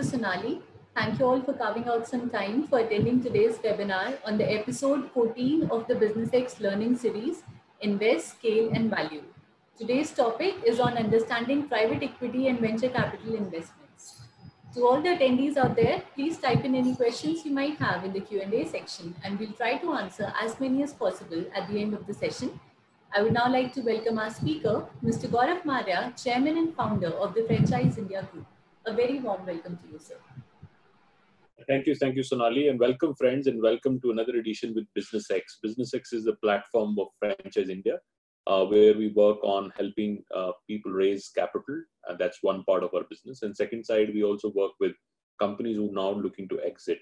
Is Sonali. Thank you all for carving out some time for attending today's webinar on the episode 14 of the BusinessEx learning series, Invest, Scale and Value. Today's topic is on understanding private equity and venture capital investments. To all the attendees out there, please type in any questions you might have in the Q&A section and we'll try to answer as many as possible at the end of the session. I would now like to welcome our speaker, Mr. Gaurav Marya, Chairman and Founder of the Franchise India Group. A very warm welcome to you, sir. Thank you, thank you, Sonali, and welcome, friends, and welcome to another edition with BusinessEx. BusinessEx is the platform of Franchise India, uh, where we work on helping uh, people raise capital, and that's one part of our business. And second side, we also work with companies who are now looking to exit.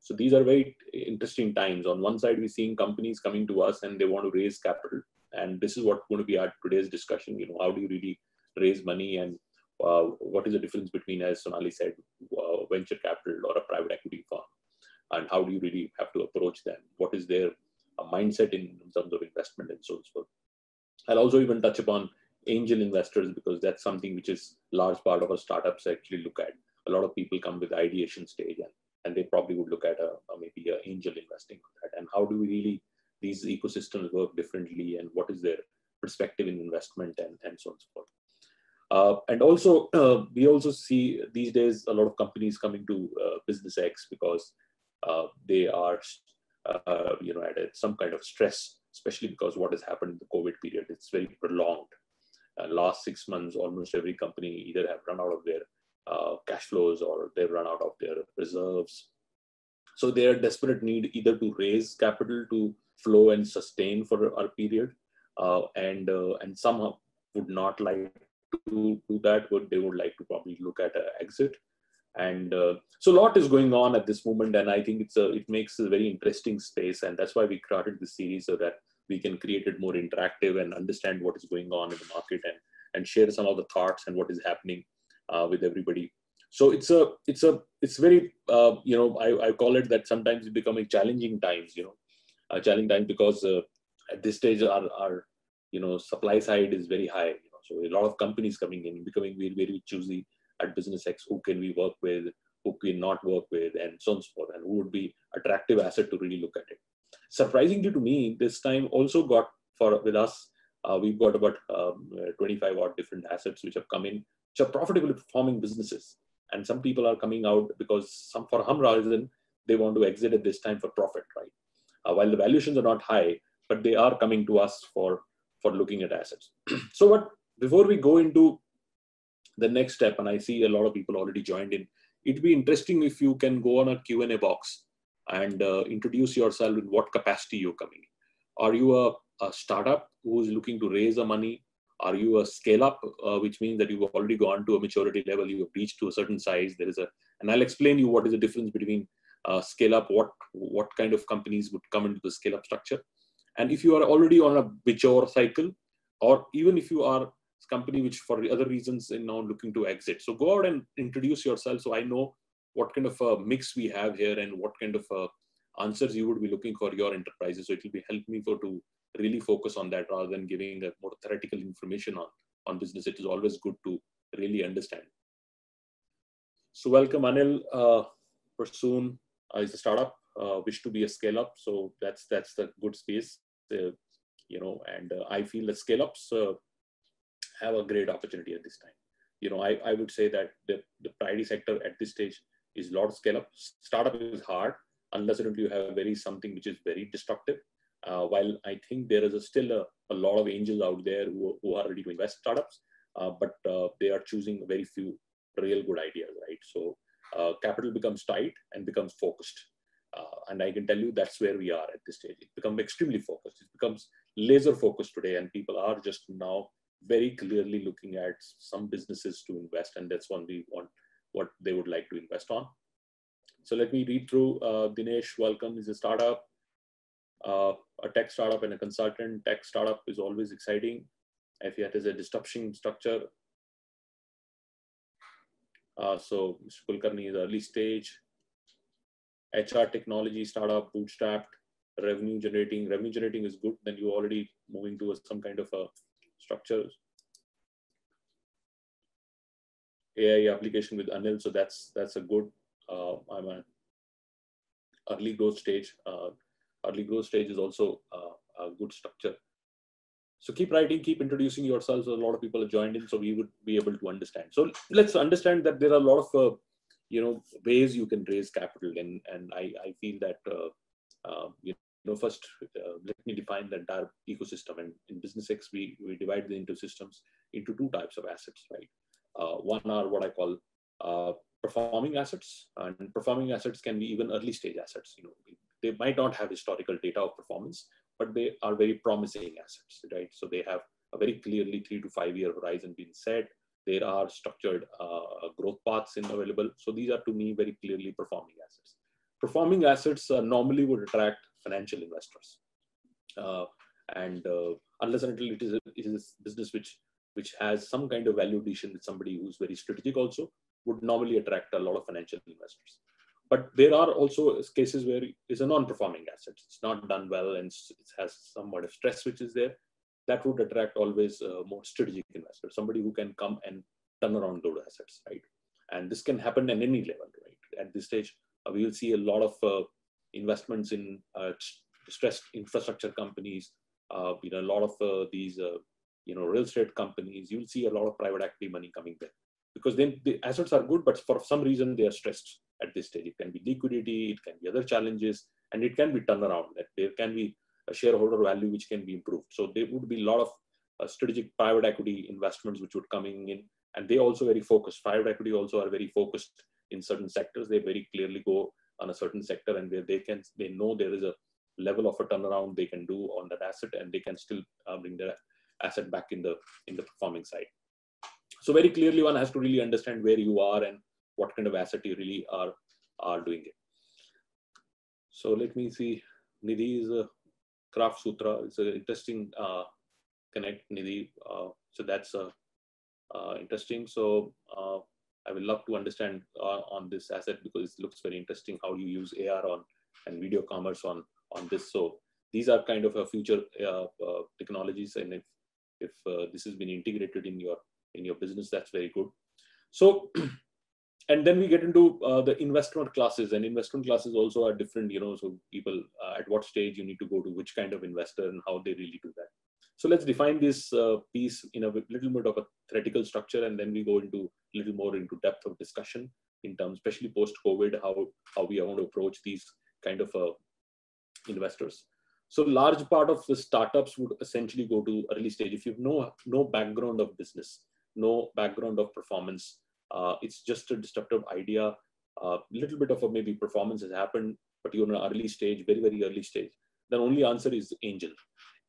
So these are very interesting times. On one side, we're seeing companies coming to us and they want to raise capital, and this is what going to be our today's discussion. You know, how do you really raise money and uh, what is the difference between, as Sonali said, uh, venture capital or a private equity firm, and how do you really have to approach them? What is their uh, mindset in terms of investment and so on and so forth. I'll also even touch upon angel investors because that's something which is large part of our startups actually look at. A lot of people come with ideation stage and, and they probably would look at a, a maybe a angel investing and how do we really these ecosystems work differently and what is their perspective in investment and, and so on and so forth. Uh, and also, uh, we also see these days a lot of companies coming to uh, BusinessEx because uh, they are, uh, you know, at a, some kind of stress, especially because what has happened in the COVID period. It's very prolonged. Uh, last six months, almost every company either have run out of their cash flows or they've run out of their reserves. So they are desperate need either to raise capital to flow and sustain for a period, and and some would not like to do that, but they would like to probably look at an exit. And uh, so a lot is going on at this moment, and I think it's a, it makes a very interesting space, and that's why we created this series so that we can create it more interactive and understand what is going on in the market and and share some of the thoughts and what is happening uh, with everybody. So it's a it's a it's very uh, you know I, I call it that sometimes it's becoming challenging times you know uh, challenging times because uh, at this stage our our you know supply side is very high so a lot of companies coming in, becoming very, very choosy at BusinessEx. Who can we work with? Who can not work with? And so on and so forth. And who would be attractive asset to really look at it. Surprisingly to me, this time also got for with us, uh, we've got about um, 25 odd different assets which have come in, which are profitably performing businesses. And some people are coming out because some for some reason they want to exit at this time for profit, right? Uh, while the valuations are not high, but they are coming to us for for looking at assets. so what before we go into the next step, and I see a lot of people already joined in, it'd be interesting if you can go on a Q&A box and uh, introduce yourself in what capacity you're coming in. Are you a, a startup who's looking to raise the money? Are you a scale up, uh, which means that you've already gone to a maturity level, you have reached to a certain size. There is a, and I'll explain you what is the difference between uh, scale up, what what kind of companies would come into the scale up structure, and if you are already on a mature cycle, or even if you are company which for other reasons is now looking to exit. So go out and introduce yourself so I know what kind of a mix we have here and what kind of uh, answers you would be looking for your enterprises. So it will be help me for to really focus on that rather than giving a more theoretical information on, on business. It is always good to really understand. So welcome Anil uh, Prasoon uh, is a startup, uh, wish to be a scale up. So that's that's the good space, uh, you know, and uh, I feel that scale ups have a great opportunity at this time. You know, I, I would say that the, the priority sector at this stage is a lot of scale up. Startup is hard unless you have very something which is very destructive. Uh, while I think there is a still a, a, lot of angels out there who, who are ready to invest startups, uh, but uh, they are choosing very few real good ideas, right? So uh, capital becomes tight and becomes focused. Uh, and I can tell you that's where we are at this stage. It becomes extremely focused. It becomes laser focused today, and people are just now very clearly looking at some businesses to invest, and that's one we want what they would like to invest on. So let me read through. Uh, Dinesh, welcome. Is a startup, uh, a tech startup, and a consultant. Tech startup is always exciting. If it is a disruption structure. Uh, so Mr. Kulkarni is early stage. HR technology startup, bootstrapped, revenue generating. Revenue generating is good. Then you're already moving towards some kind of a structures. AI application with Anil. So that's that's a good. Uh, I'm a early growth stage. Uh, early growth stage is also uh, a good structure. So keep writing, keep introducing yourselves. A lot of people have joined in, so we would be able to understand. So let's understand that there are a lot of uh, you know ways you can raise capital, and and I I feel that uh, uh, know first uh, let me define the entire ecosystem. And in BusinessEx, we we divide the into systems into two types of assets, right? Uh, one are what I call uh, performing assets, and performing assets can be even early stage assets. You know, they might not have historical data of performance, but they are very promising assets, right? So they have a very clearly three to five year horizon being set. There are structured uh, growth paths in available. So these are to me very clearly performing assets. Performing assets uh, normally would attract financial investors. Uh, and uh, unless until it is a, it is a business which which has some kind of value addition with somebody who's very strategic also would normally attract a lot of financial investors. But there are also cases where it's a non-performing asset. It's not done well and it has somewhat of stress which is there. That would attract always a more strategic investor somebody who can come and turn around those assets right? And this can happen at any level right? At this stage uh, we will see a lot of uh, investments in uh, stressed infrastructure companies uh, you know a lot of uh, these you know real estate companies you'll see a lot of private equity money coming there because then the assets are good but for some reason they are stressed at this stage. It can be liquidity, it can be other challenges, and it can be turnaround. That there can be a shareholder value which can be improved. So there would be a lot of uh, strategic private equity investments which would coming in, and they also very focused. Private equity also are very focused in certain sectors. They very clearly go on a certain sector, and where they can they know there is a level of a turnaround they can do on that asset, and they can still uh, bring the asset back in the in the performing side. So very clearly, one has to really understand where you are and what kind of asset you really are are doing it. So let me see. Nidhi is a craft sutra. It's an interesting uh, connect Nidhi. Uh, so that's uh interesting. So uh, I would love to understand uh, on this asset because it looks very interesting how you use AR on and video commerce on on this. So these are kind of a future technologies, and if if this has been integrated in your in your business, that's very good. So and then we get into uh, the investment classes and investment classes also are different you know so people uh, at what stage you need to go to which kind of investor and how they really do that so let's define this uh, piece in a little bit of a theoretical structure and then we go into a little more into depth of discussion in terms especially post covid how how we going to approach these kind of uh, investors so large part of the startups would essentially go to early stage if you have no no background of business no background of performance uh, it's just a disruptive idea. A uh, little bit of a maybe performance has happened, but you're in an early stage, very, very early stage. Then only answer is angel.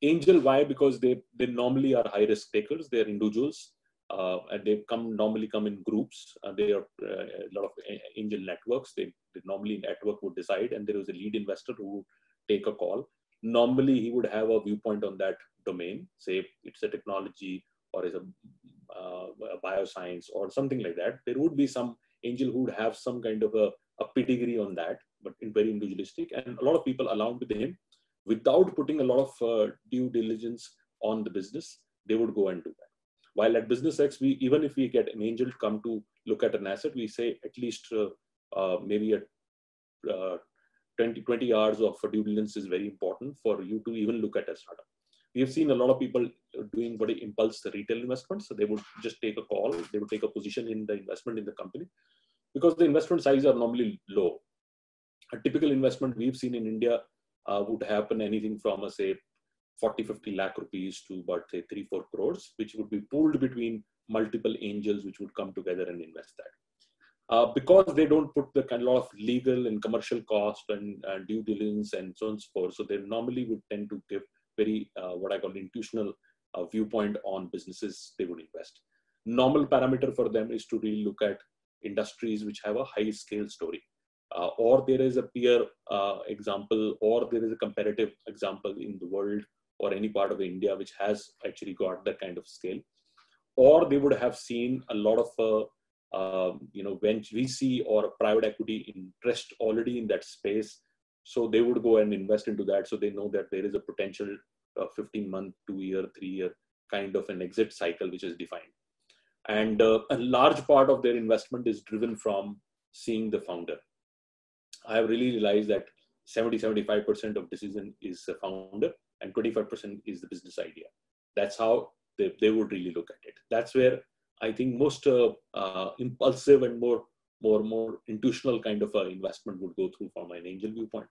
Angel, why? Because they, they normally are high risk takers. They're individuals. Uh, and they come normally come in groups. Uh, they are uh, a lot of angel networks. They, they normally network would decide, and there is a lead investor who would take a call. Normally, he would have a viewpoint on that domain. Say it's a technology or is a uh, bioscience or something like that, there would be some angel who would have some kind of a, a pedigree on that, but in very individualistic. And a lot of people along with him, without putting a lot of uh, due diligence on the business, they would go and do that. While at BusinessEx, we even if we get an angel to come to look at an asset, we say at least uh, uh, maybe a uh, 20, 20 hours of due diligence is very important for you to even look at a startup we have seen a lot of people doing very impulse retail investments. So they would just take a call, they would take a position in the investment in the company because the investment size are normally low. A typical investment we've seen in India uh, would happen anything from a say 40, 50 lakh rupees to about say three, four crores, which would be pooled between multiple angels, which would come together and invest that. Uh, because they don't put the kind of lot of legal and commercial cost and uh, due diligence and so on and so forth. So they normally would tend to give very uh, what I call intuitional uh, viewpoint on businesses they would invest. Normal parameter for them is to really look at industries which have a high scale story. Uh, or there is a peer uh, example, or there is a comparative example in the world or any part of India which has actually got that kind of scale. Or they would have seen a lot of, uh, um, you know, VC or private equity interest already in that space so they would go and invest into that. So they know that there is a potential uh, 15 month, two year, three year kind of an exit cycle which is defined. And uh, a large part of their investment is driven from seeing the founder. I have really realized that 70 75% of decision is the founder and 25% is the business idea. That's how they, they would really look at it. That's where I think most uh, uh, impulsive and more more more intuitional kind of uh, investment would go through from an angel viewpoint.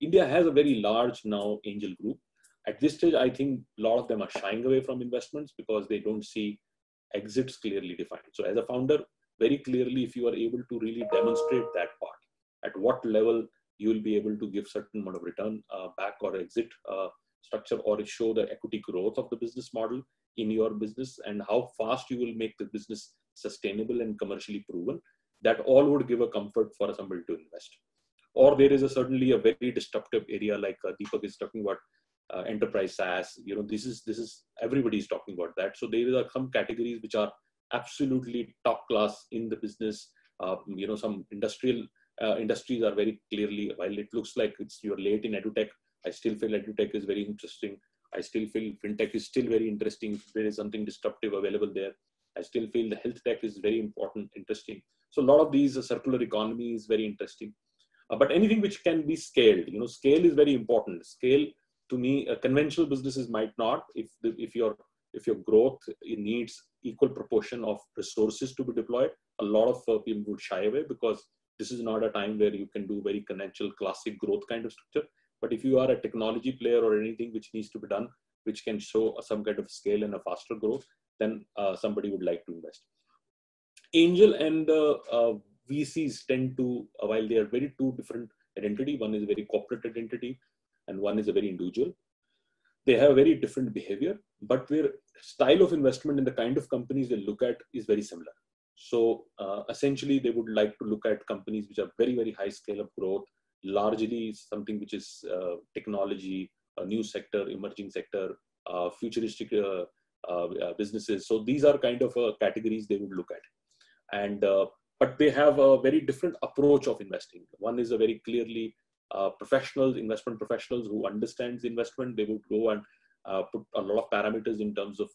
India has a very large now angel group. At this stage, I think a lot of them are shying away from investments because they don't see exits clearly defined. So as a founder, very clearly, if you are able to really demonstrate that part, at what level you will be able to give certain amount of return uh, back or exit uh, structure or show the equity growth of the business model in your business and how fast you will make the business sustainable and commercially proven that all would give a comfort for somebody to invest or there is a certainly a very disruptive area like uh, deepak is talking about uh, enterprise SaaS. You know, this is this is everybody is talking about that. So there are some categories which are absolutely top class in the business. Uh, you know, some industrial uh, industries are very clearly. While it looks like it's you're late in edutech, I still feel edutech is very interesting. I still feel fintech is still very interesting. If there is something disruptive available there. I still feel the health tech is very important, interesting. So a lot of these uh, circular economy is very interesting. Uh, but anything which can be scaled, you know, scale is very important. Scale to me, uh, conventional businesses might not if the, if your if your growth needs equal proportion of resources to be deployed. A lot of uh, people would shy away because this is not a time where you can do very conventional classic growth kind of structure. But if you are a technology player or anything which needs to be done, which can show some kind of scale and a faster growth, then uh, somebody would like to invest. Angel and uh, uh VCs tend to, uh, while they are very two different identity, one is a very corporate identity, and one is a very individual. They have a very different behavior, but their style of investment and the kind of companies they look at is very similar. So uh, essentially, they would like to look at companies which are very, very high scale of growth, largely something which is uh, technology, a new sector, emerging sector, uh, futuristic uh, uh, uh, businesses. So these are kind of categories they would look at. And but they have a very different approach of investing. One is a very clearly professionals, investment professionals who understands investment, they would go and put a lot of parameters in terms of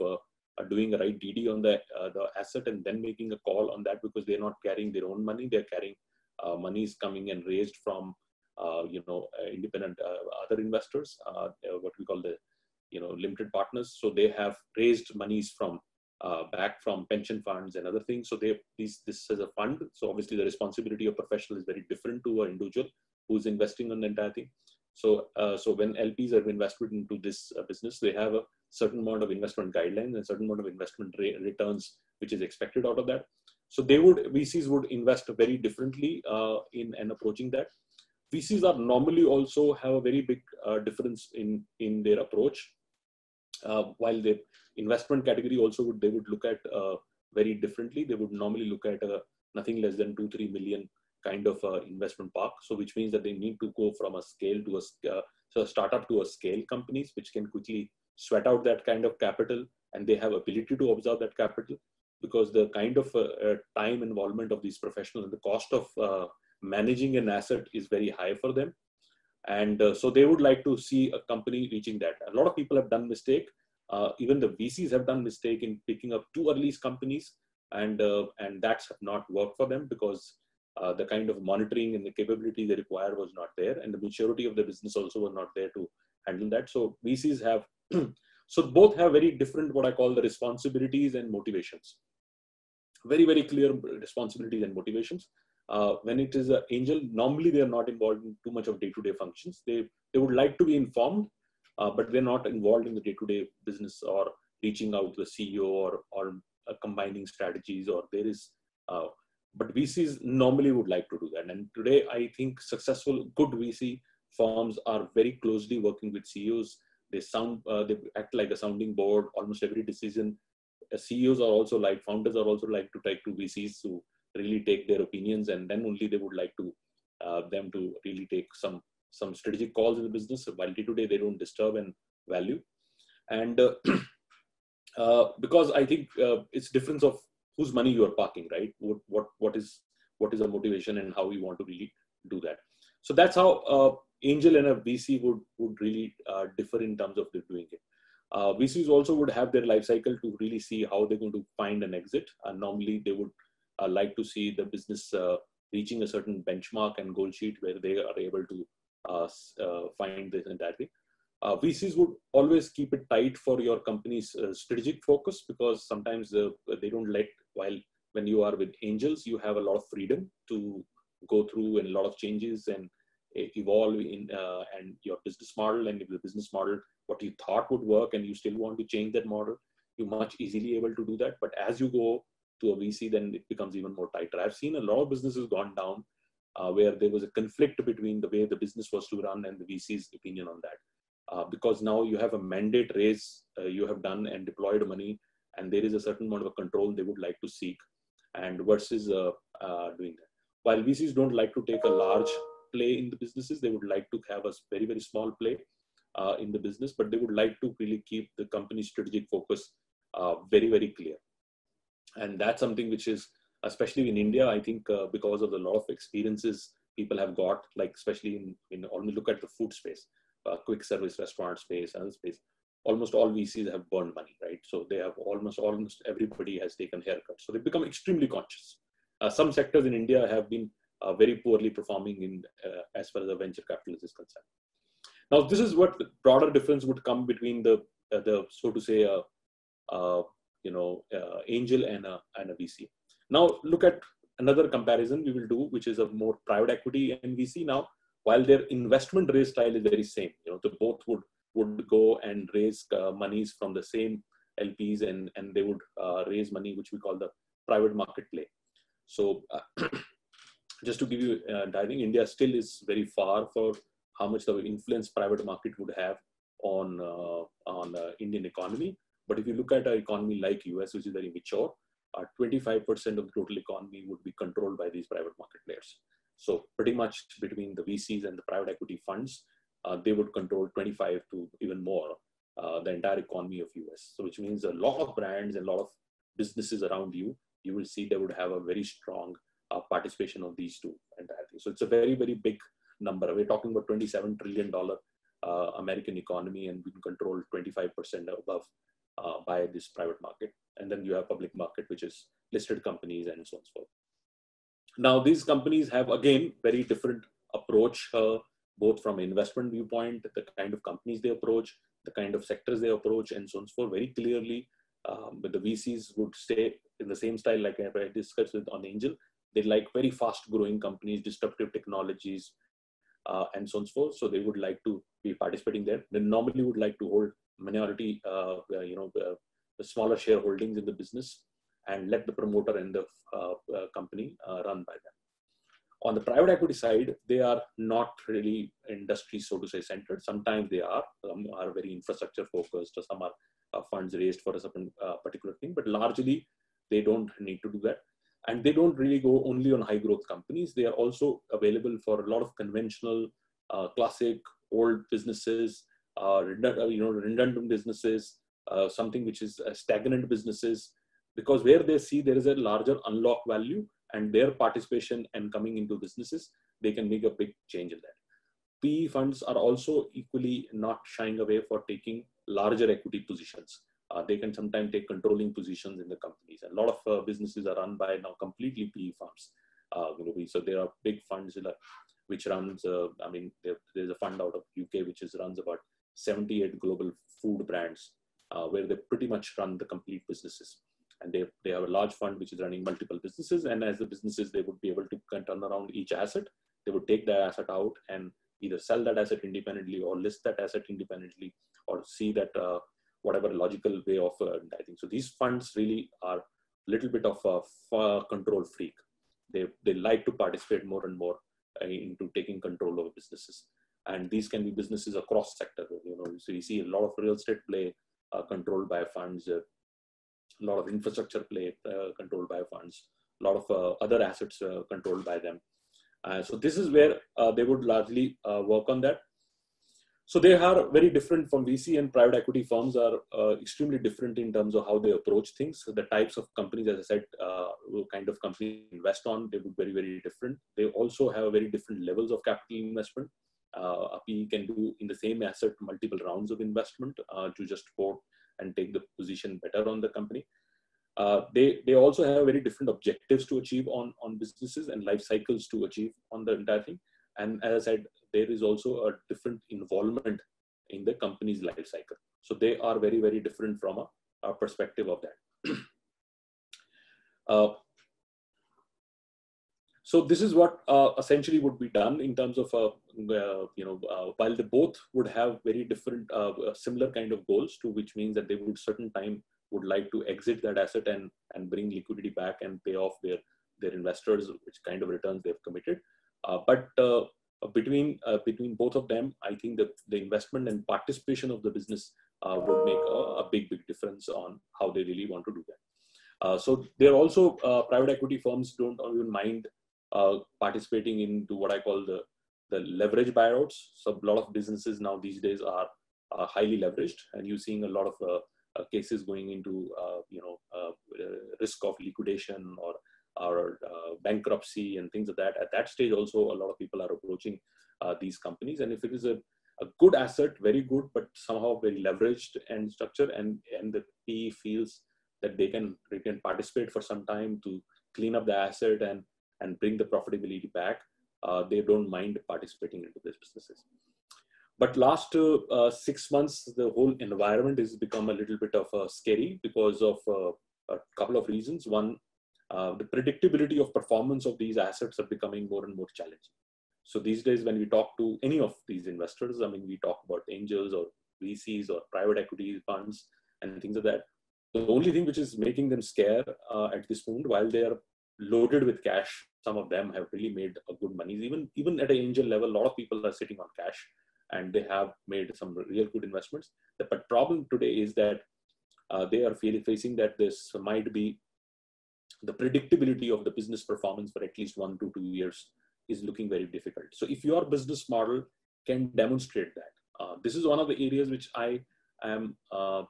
doing a right DD on the uh, the asset and then making a call on that because they're not carrying their own money, they're carrying uh, monies coming and raised from you know independent other investors, what we call the you know limited partners. So they have raised monies from uh, back from pension funds and other things. So they these this is a fund. So obviously the responsibility of professional is very different to an individual who's investing on the entire thing. So, uh, so when LPs have invested into this uh, business, they have a certain amount of investment guidelines and certain amount of investment re- returns, which is expected out of that. So they would VCs would invest very differently uh, in and approaching that. VCs are normally also have a very big uh, difference in in their approach. Uh, while the investment category also would they would look at uh, very differently. They would normally look at nothing less than two three million kind of uh, investment park. So which means that they need to go from a scale to a, uh, so a startup to a scale companies, which can quickly sweat out that kind of capital and they have ability to absorb that capital because the kind of uh, uh time involvement of these professionals and the cost of uh, managing an asset is very high for them. And uh, so they would like to see a company reaching that. A lot of people have done mistake. even the VCs have done mistake in picking up too early companies and and that's not worked for them because uh, the kind of monitoring and the capability they require was not there, and the maturity of the business also was not there to handle that. So VCs have, so both have very different what I call the responsibilities and motivations. Very very clear responsibilities and motivations. Uh, when it is an angel, normally they are not involved in too much of day-to-day functions. They they would like to be informed, uh, but they're not involved in the day-to-day business or reaching out to the CEO or or combining strategies. Or there is uh, but VCs normally would like to do that. And today, I think successful, good VC firms are very closely working with CEOs. They sound, uh, they act like a sounding board. Almost every decision, uh, CEOs are also like founders are also like to take to VCs to really take their opinions, and then only they would like to uh, them to really take some some strategic calls in the business. While day to day they don't disturb and value, and uh, uh, because I think uh, it's difference of whose money you are parking, right? What what what is what is the motivation and how you want to really do that. So that's how uh, angel and a VC would would really uh, differ in terms of doing it. Uh, VCs also would have their life cycle to really see how they're going to find an exit. And normally they would uh, like to see the business uh, reaching a certain benchmark and goal sheet where they are able to uh, uh, find this entirely. Uh, VCs would always keep it tight for your company's strategic focus because sometimes they don't let, while when you are with angels, you have a lot of freedom to go through and a lot of changes and evolve in uh, and your business model and if the business model what you thought would work and you still want to change that model you're much easily able to do that. But as you go to a vc then it becomes even more tighter. I've seen a lot of businesses gone down uh, where there was a conflict between the way the business was to run and the vc's opinion on that. Uh, because now you have a mandate raise uh, you have done and deployed money and there is a certain amount of control they would like to seek and versus uh, uh, doing that while vcs don't like to take a large play in the businesses. They would like to have a very, very small play uh, in the business, but they would like to really keep the company's strategic focus uh, very, very clear. And that's something which is, especially in India, I think uh, because of the lot of experiences people have got, like especially in, in almost look at the food space, uh, quick service restaurant space, other space, almost all VCs have burned money, right? So they have almost, almost everybody has taken haircuts. So they become extremely conscious. Uh, some sectors in India have been uh, very poorly performing in uh, as far as the venture capitalist is concerned. Now, this is what the broader difference would come between the uh, the so to say you know angel and a and a VC. Now, look at another comparison we will do, which is a more private equity and VC. Now, while their investment style is very same, you know, the both would would go and raise uh, monies from the same LPs and and they would uh, raise money, which we call the private market play. So uh, just to give you, uh, think India still is very far for how much the influence private market would have on uh, on uh, Indian economy. But if you look at an economy like US, which is very mature, 25% uh, of the total economy would be controlled by these private market players. So pretty much between the VCs and the private equity funds, they would control 25 to even more uh, the entire economy of US. So which means a lot of brands and a lot of businesses around you, you will see they would have a very strong uh, participation of these two entire things. So it's a very, very big number. We're talking about $27 trillion uh, American economy and we can control 25% above uh, by this private market. And then you have public market, which is listed companies and so on and so forth. Now, these companies have, again, very different approach, uh, both from investment viewpoint, the kind of companies they approach, the kind of sectors they approach, and so on and so forth. Very clearly, um, but the VCs would stay in the same style like I discussed with on Angel. They like very fast growing companies, disruptive technologies, uh, and so on and so forth. So they would like to be participating there. They normally would like to hold minority, uh, uh you know, uh, the smaller shareholdings in the business and let the promoter and the uh, uh, company run by them. On the private equity side, they are not really industry, so to say, centered. Sometimes they are, some are very infrastructure focused, or some are funds raised for a certain particular thing, but largely they don't need to do that. And they don't really go only on high growth companies. They are also available for a lot of conventional uh, classic old businesses uh, uh you know redundant businesses uh, something which is stagnant businesses. Because where they see there is a larger unlock value and their participation and coming into businesses they can make a big change in that PE funds are also equally not shying away for taking larger equity positions uh, they can sometimes take controlling positions in the companies. A lot of uh, businesses are run by now completely PE firms. Uh, so there are big funds which runs, uh, I mean, there, there's a fund out of UK which is runs about 78 global food brands uh, where they pretty much run the complete businesses. And they, they have a large fund which is running multiple businesses. And as the businesses, they would be able to turn around each asset. They would take that asset out and either sell that asset independently or list that asset independently or see that uh, whatever logical way of uh, I think so. These funds really are a little bit of a control freak. They they like to participate more and more uh, into taking control of businesses, and these can be businesses across sector. You know, so you see a lot of real estate play uh, controlled by funds, uh, a lot of infrastructure play uh, controlled by funds, a lot of uh, other assets controlled by them. so this is where they would largely work on that so they are very different from VC and private equity firms are uh, extremely different in terms of how they approach things. So the types of companies, as I said, uh, kind of company invest on, they would be very, very different. They also have very different levels of capital investment. uh, a PE can do in the same asset multiple rounds of investment uh, to just quote and take the position better on the company. Uh, they they also have very different objectives to achieve on on businesses and life cycles to achieve on the entire thing. And as I said, there is also a different involvement in the company's life cycle. So they are very very different from a, a perspective of that. uh, so this is what uh, essentially would be done in terms of uh, uh, you know uh, while they both would have very different uh, uh, similar kind of goals to which means that they would certain time would like to exit that asset and and bring liquidity back and pay off their their investors which kind of returns they've committed. But between between both of them i think that the investment and participation of the business would make a, a, big big difference on how they really want to do that. So there are also private equity firms don't even mind uh, participating into what I call the the leverage buyouts. So a lot of businesses now these days are highly leveraged, and you're seeing a lot of uh, uh cases going into uh, you know risk of liquidation or or bankruptcy and things like that. At that stage, also a lot of people are approaching these companies, and if it is a a good asset, very good, but somehow very leveraged and structure, and and the PE feels that they can they can participate for some time to clean up the asset and and bring the profitability back, uh, they don't mind participating into these businesses. But last uh, uh, six months, the whole environment has become a little bit of uh, scary because of uh, a couple of reasons. One, uh, the predictability of performance of these assets are becoming more and more challenging. So these days, when we talk to any of these investors, I mean, we talk about angels or VCs or private equity funds and things like that. The only thing which is making them scare at this point, while they are loaded with cash. Some of them have really made a good money. Even even at an angel level, a lot of people are sitting on cash, and they have made some real good investments. The but problem today is that uh, they are facing that this might be the predictability of the business performance for at least one to two years is looking very difficult. So if your business model can demonstrate that, uh, this is one of the areas which I am. Uh,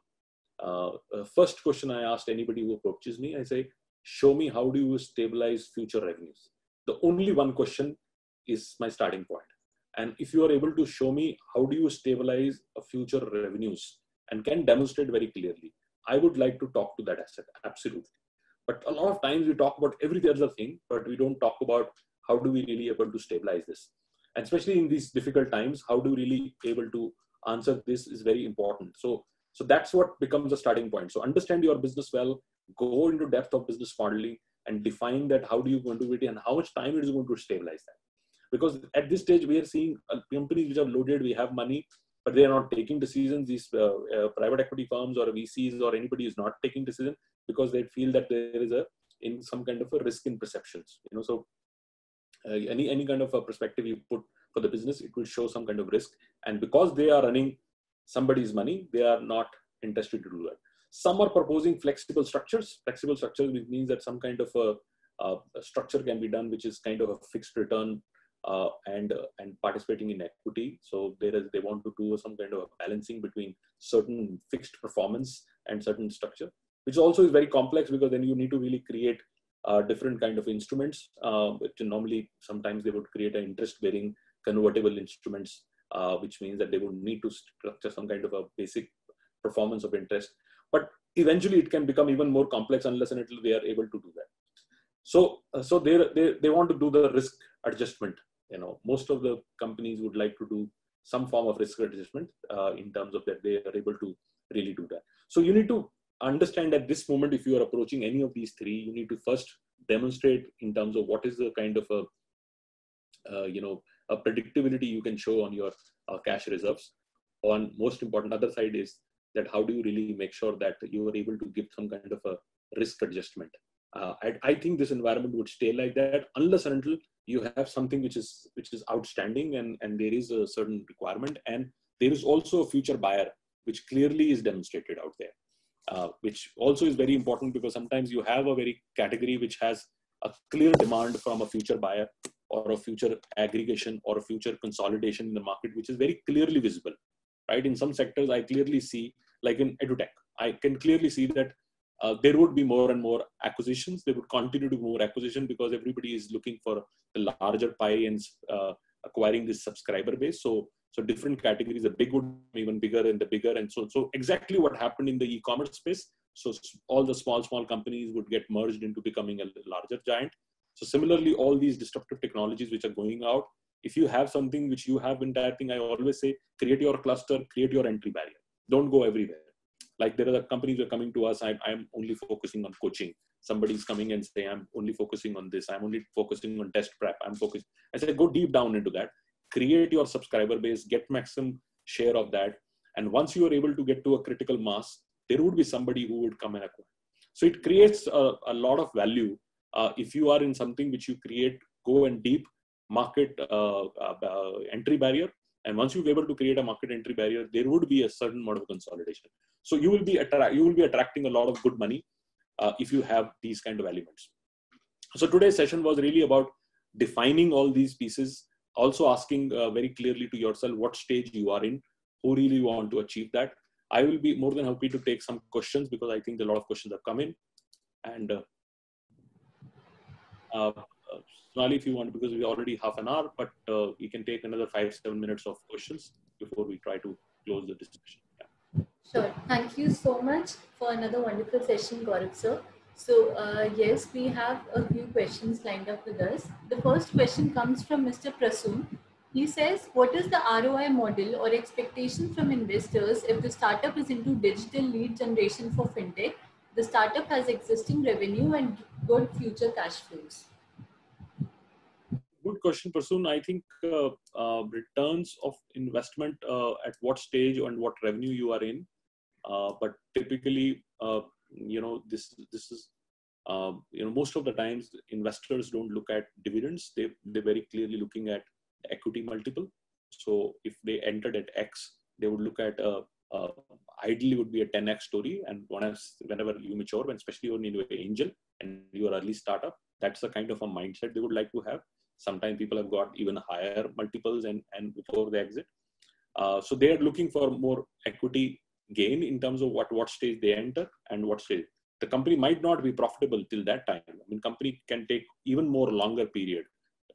uh, first question I asked anybody who approaches me, I say, show me how do you stabilize future revenues. The only one question is my starting point. And if you are able to show me how do you stabilize a future revenues and can demonstrate very clearly, I would like to talk to that asset. Absolutely. But a lot of times we talk about every other thing, but we don't talk about how do we really able to stabilize this. And especially in these difficult times, how do we really able to answer this is very important. So, so that's what becomes a starting point. So understand your business well, go into depth of business modeling and define that how do you going to it and how much time it is going to stabilize that. Because at this stage we are seeing uh, companies which are loaded we have money but they are not taking decisions. These uh, uh, private equity firms or vcs or anybody is not taking decision because they feel that there is a in some kind of a risk in perceptions you know. So uh, any any kind of a perspective you put for the business it will show some kind of risk. And because they are running somebody's money they are not interested to do that some are proposing flexible structures. Flexible structures which means that some kind of a, a structure can be done, which is kind of a fixed return uh, and uh, and participating in equity. So there is they want to do some kind of a balancing between certain fixed performance and certain structure, which also is very complex because then you need to really create uh, different kind of instruments. Uh, which normally sometimes they would create an interest-bearing convertible instruments, uh, which means that they would need to structure some kind of a basic performance of interest but eventually it can become even more complex unless and until they are able to do that. So uh, so they, they they want to do the risk adjustment. You know most of the companies would like to do some form of risk adjustment uh, in terms of that they are able to really do that. So you need to understand at this moment if you are approaching any of these three you need to first demonstrate in terms of what is the kind of a uh, you know a predictability you can show on your uh, cash reserves. On most important other side is that how do you really make sure that you are able to give some kind of a risk adjustment? Uh, I, I, think this environment would stay like that unless and until you have something which is which is outstanding and and there is a certain requirement and there is also a future buyer which clearly is demonstrated out there uh, which also is very important because sometimes you have a very category which has a clear demand from a future buyer or a future aggregation or a future consolidation in the market which is very clearly visible right? In some sectors i clearly see like in edutech. I can clearly see that uh, there would be more and more acquisitions. They would continue to do more acquisition because everybody is looking for a larger pie and uh, acquiring this subscriber base. So so different categories, the big would even bigger and the bigger. And so so exactly what happened in the e-commerce space. So all the small small companies would get merged into becoming a larger giant. So similarly, all these disruptive technologies which are going out, if you have something which you have entire thing, I always say create your cluster, create your entry barrier. Don't go everywhere. Like there are companies who are coming to us. I'm, I'm only focusing on coaching. Somebody's coming and say, I'm only focusing on this. I'm only focusing on test prep. I'm focused. I say, go deep down into that. Create your subscriber base, get maximum share of that. And once you are able to get to a critical mass, there would be somebody who would come and acquire. So it creates a, a lot of value. Uh, if you are in something which you create, go and deep market uh, uh, uh entry barrier, and once you're able to create a market entry barrier, there would be a certain amount of consolidation. So you will be attra- you will be attracting a lot of good money uh, if you have these kind of elements. So today's session was really about defining all these pieces, also asking uh, very clearly to yourself what stage you are in, who really want to achieve that. I will be more than happy to take some questions because I think a lot of questions have come in. And uh, uh Sonali, if you want, because we already half an hour, but uh, we can take another five, seven minutes of questions before we try to close the discussion. Yeah. Sure. Thank you so much for another wonderful session, Gaurav sir. So uh, yes, we have a few questions lined up with us. The first question comes from Mr. Prasoon. He says, what is the ROI model or expectation from investors if the startup is into digital lead generation for fintech? The startup has existing revenue and good future cash flows good question, Prasoon. I think uh, uh, returns of investment uh, at what stage and what revenue you are in. Uh, but typically, uh, you know, this this is um, you know most of the times investors don't look at dividends. They they're very clearly looking at equity multiple. So if they entered at X, they would look at a, a ideally would be a 10x story. And whenever you mature, when especially when you're an angel and you're early startup, that's the kind of a mindset they would like to have Sometimes people have got even higher multiples and, and before they exit. Uh, so they are looking for more equity gain in terms of what, what stage they enter and what stage. The company might not be profitable till that time. I mean, company can take even more longer period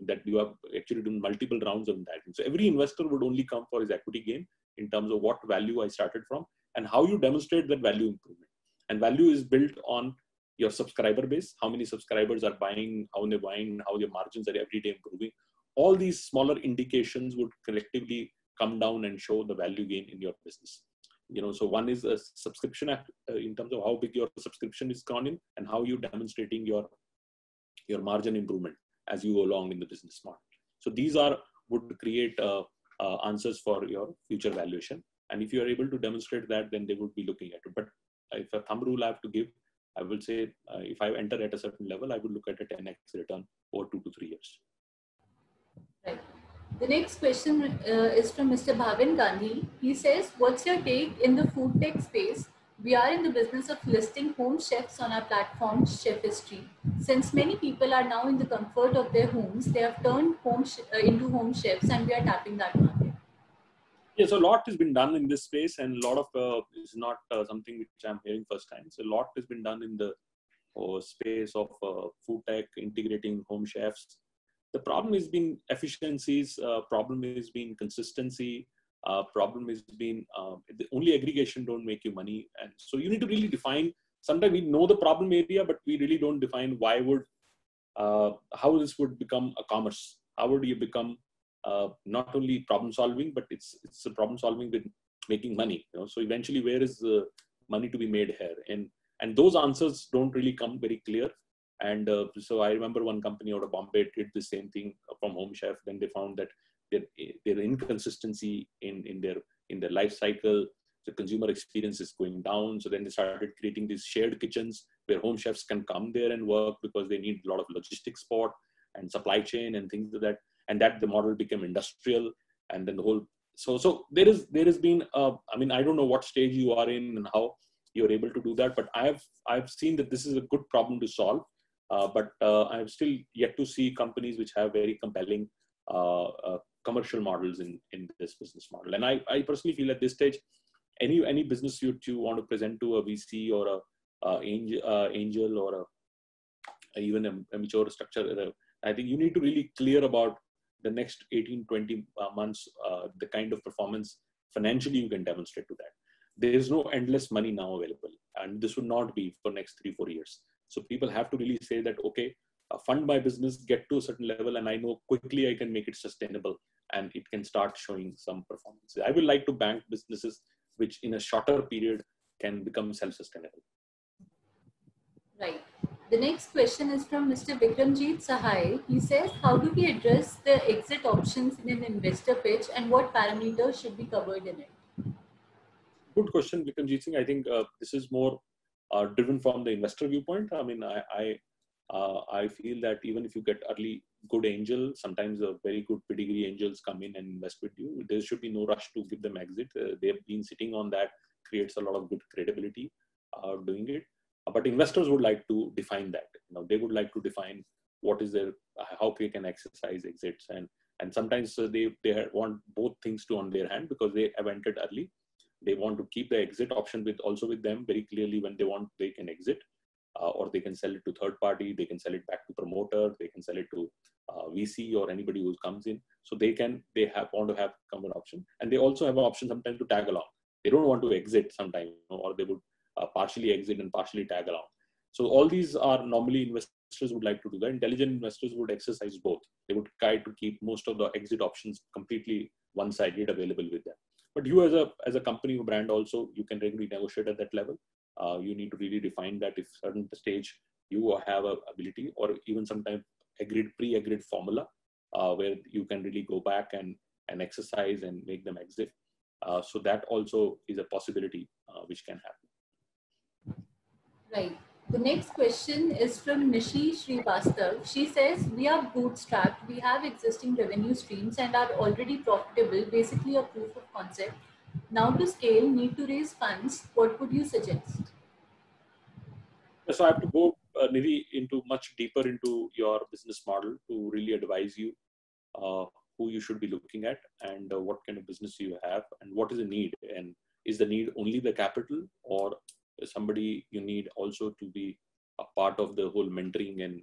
that you have actually done multiple rounds of that. So every investor would only come for his equity gain in terms of what value I started from and how you demonstrate that value improvement. And value is built on your subscriber base, how many subscribers are buying, how they're buying, how their margins are every day improving. All these smaller indications would collectively come down and show the value gain in your business. You know, so one is a subscription uh, in terms of how big your subscription is gone in and how you're demonstrating your your margin improvement as you go along in the business model. So these are would create uh, uh, answers for your future valuation. And if you are able to demonstrate that, then they would be looking at it. But if a thumb rule I have to give, I will say uh, if I enter at a certain level, I would look at a 10x return over two to three years. Right. The next question uh, is from Mr. Bhavin Gandhi. He says, What's your take in the food tech space? We are in the business of listing home chefs on our platform, Chef History. Since many people are now in the comfort of their homes, they have turned home uh, into home chefs and we are tapping that market. Yeah, so a lot has been done in this space, and a lot of uh, is not uh, something which I'm hearing first time. So a lot has been done in the uh, space of uh, food tech, integrating home chefs. The problem has been efficiencies. Uh, problem has been consistency. Uh, problem has been the only aggregation don't make you money, and so you need to really define. Sometimes we know the problem area, but we really don't define why would how this would become a commerce. How would you become uh, not only problem solving, but it's it's a problem solving with making money. You know, so eventually, where is the money to be made here? And and those answers don't really come very clear. And uh, so I remember one company out of Bombay did the same thing from Home Chef. Then they found that their their inconsistency in in their in their life cycle, the consumer experience is going down. So then they started creating these shared kitchens where home chefs can come there and work because they need a lot of logistics support and supply chain and things like that and that the model became industrial and then the whole so so there is there has been uh, i mean i don't know what stage you are in and how you're able to do that but i have i've seen that this is a good problem to solve uh, but uh, i've still yet to see companies which have very compelling uh, uh, commercial models in in this business model. And i i personally feel at this stage any any business you you want to present to a vc or a angel, angel or a, even a, a mature structure i think you need to really clear about the next 18, 20 uh, months, uh, the kind of performance financially you can demonstrate to that. There is no endless money now available, and this would not be for next three, four years. So people have to really say that, okay, uh, fund my business, get to a certain level, and I know quickly I can make it sustainable and it can start showing some performance. I would like to bank businesses which in a shorter period can become self-sustainable. Right. The next question is from Mr. Vikramjeet Sahai. He says, how do we address the exit options in an investor pitch and what parameters should be covered in it? Good question, Vikramjeet Singh. I think uh, this is more uh, driven from the investor viewpoint. I mean, I, I, uh, I feel that even if you get early good angel, sometimes a very good pedigree angels come in and invest with you. There should be no rush to give them exit. Uh, they've been sitting on that, creates a lot of good credibility uh, doing it but investors would like to define that. You know they would like to define what is their how they can exercise exits. And and sometimes uh, they they want both things to on their hand because they have entered early. They want to keep the exit option with also with them very clearly when they want they can exit uh, or they can sell it to third party. They can sell it back to promoter. They can sell it to uh, vc or anybody who comes in. So they can they have want to have common option. And they also have an option sometimes to tag along. They don't want to exit sometimes or they would uh, partially exit and partially tag along. So all these are normally investors would like to do that. Intelligent investors would exercise both. They would try to keep most of the exit options completely one-sided available with them. But you as a as a company or brand also, you can really negotiate at that level. Uh, you need to really define that if certain stage you have a ability or even sometimes agreed pre-agreed formula uh, where you can really go back and and exercise and make them exit. Uh, so that also is a possibility uh, which can happen. Right. The next question is from Nishi Srivastav. She says, We are bootstrapped, we have existing revenue streams and are already profitable, basically a proof of concept. Now to scale, need to raise funds. What would you suggest? So I have to go, uh, Nidhi, into much deeper into your business model to really advise you uh, who you should be looking at and uh, what kind of business you have and what is the need. And is the need only the capital or somebody you need also to be a part of the whole mentoring and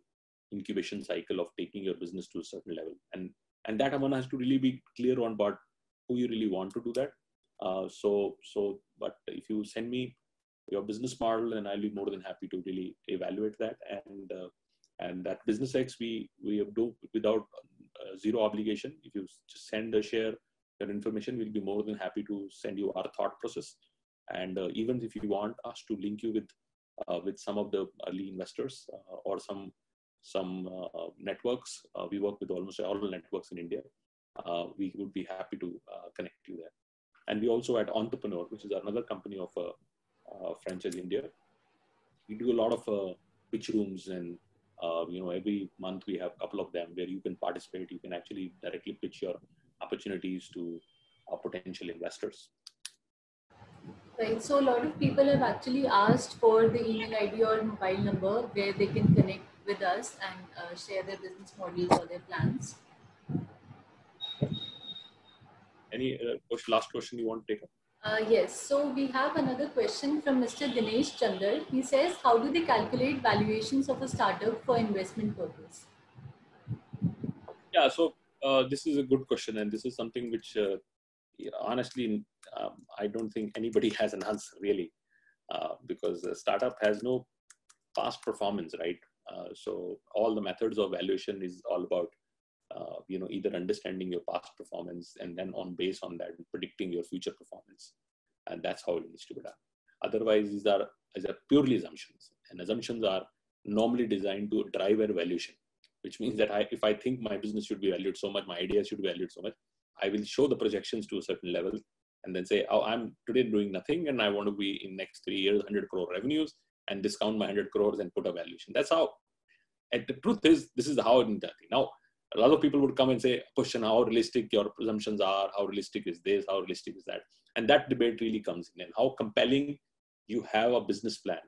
incubation cycle of taking your business to a certain level. And and that one has to really be clear on about who you really want to do that. Uh, so so but if you send me your business model and i'll be more than happy to really evaluate that. And uh, and that BusinessEx we we do without uh, zero obligation. If you just send the share your information we'll be more than happy to send you our thought process and uh, even if you want us to link you with uh, with some of the early investors uh, or some some networks, we work with almost all networks in India. we would be happy to connect you there. And we also at Entrepreneur, which is another company of uh, Franchise India, we do a lot of pitch rooms and uh, you know every month we have a couple of them where you can participate you can actually directly pitch your opportunities to uh, potential investors Right. So a lot of people have actually asked for the email ID or mobile number where they can connect with us and uh, share their business models or their plans. Any uh, last question you want to take up? Uh, yes. So we have another question from Mr. Dinesh Chandar. He says, how do they calculate valuations of a startup for investment purpose? Yeah. So uh, this is a good question, and this is something which uh, honestly, um, I don't think anybody has an answer really, uh, because a startup has no past performance, right? Uh, so all the methods of valuation is all about, uh, you know, either understanding your past performance and then on base on that predicting your future performance, and that's how it needs to be done. Otherwise, these are these are purely assumptions, and assumptions are normally designed to drive a valuation, which means that I, if I think my business should be valued so much, my ideas should be valued so much, I will show the projections to a certain level and then say, oh, I'm today doing nothing and I want to be in next three years, 100 crore revenues and discount my 100 crores and put a valuation. That's how, and the truth is, this is how it is done. Now, a lot of people would come and say, question how realistic your presumptions are, how realistic is this, how realistic is that. And that debate really comes in and how compelling you have a business plan,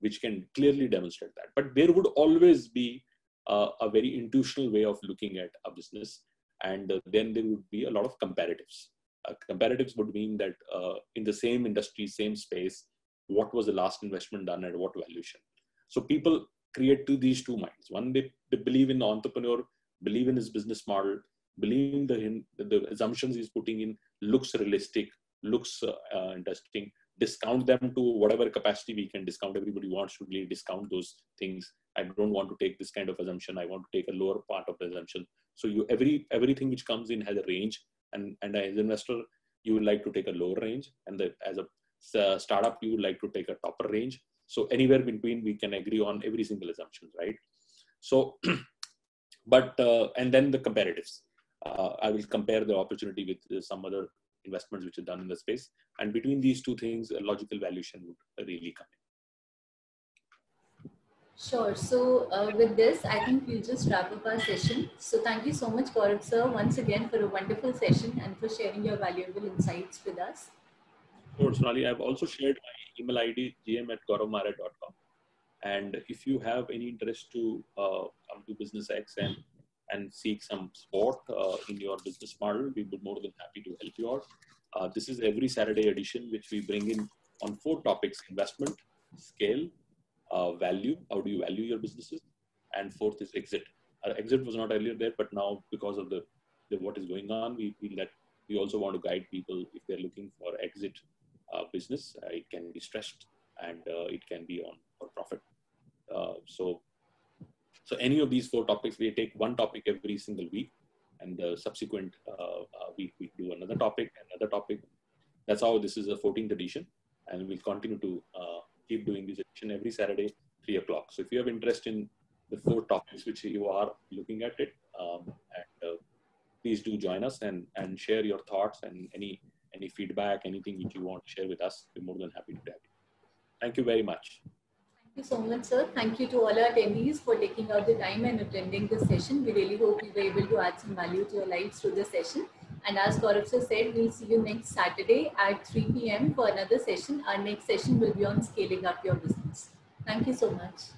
which can clearly demonstrate that. But there would always be a, a very intuitional way of looking at a business and uh, then there would be a lot of comparatives. Uh, comparatives would mean that uh, in the same industry, same space, what was the last investment done at what valuation? So people create two, these two minds. One, they, they believe in the entrepreneur, believe in his business model, believing the, the assumptions he's putting in looks realistic, looks uh, interesting, discount them to whatever capacity we can discount. Everybody wants to really discount those things. I don't want to take this kind of assumption. I want to take a lower part of the assumption. So you every everything which comes in has a range, and and as an investor, you would like to take a lower range, and the, as a startup, you would like to take a topper range. So anywhere between, we can agree on every single assumption, right? So, but uh, and then the comparatives. Uh, I will compare the opportunity with some other investments which are done in the space. And between these two things, a logical valuation would really come in. Sure. So uh, with this, I think we'll just wrap up our session. So thank you so much, Gaurav sir, once again for a wonderful session and for sharing your valuable insights with us. Sure, Sonali. I've also shared my email ID, gm at gauravmarya.com. And if you have any interest to uh, come to BusinessEx and and seek some support uh, in your business model, we would more than happy to help you out. Uh, this is every Saturday edition, which we bring in on four topics: investment, scale, uh, value. How do you value your businesses? And fourth is exit. Our exit was not earlier there, but now because of the, the what is going on, we feel that we also want to guide people if they're looking for exit uh, business. Uh, it can be stressed and uh, it can be on for profit. So so any of these four topics, we take one topic every single week, and the subsequent uh, uh, week we do another topic, another topic. That's how this is the 14th edition, and we'll continue to uh, keep doing this edition every Saturday, three o'clock. So if you have interest in the four topics which you are looking at it, um, and uh, please do join us and and share your thoughts and any any feedback, anything which you want to share with us. We're more than happy to have you. Thank you very much you so much, sir. Thank you to all our attendees for taking out the time and attending this session. We really hope you were able to add some value to your lives through the session. And as Gaurav sir said, we'll see you next Saturday at 3 p.m. for another session. Our next session will be on scaling up your business. Thank you so much.